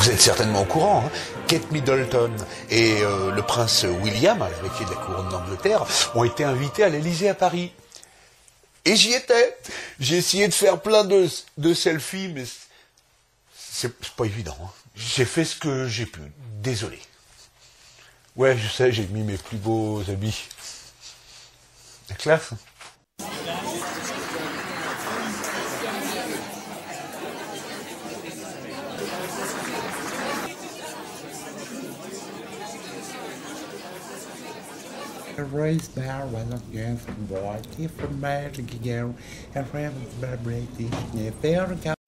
vous êtes certainement au courant, hein. Kate Middleton et euh, le prince William, l'héritier de la couronne d'Angleterre, ont été invités à l'Élysée à Paris. Et j'y étais. J'ai essayé de faire plein de, selfies, mais c'est pas évident. hein. J'ai fait ce que j'ai pu. Désolé. Ouais, je sais, j'ai mis mes plus beaux habits. La classe. hein. Race there was a from boy, different magic girl, and friends celebrating, never